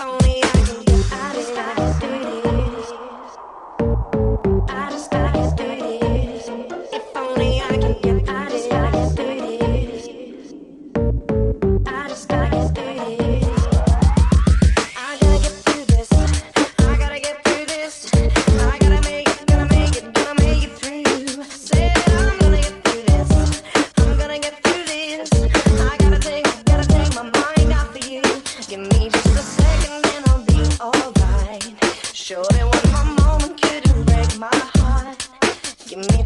Only Give me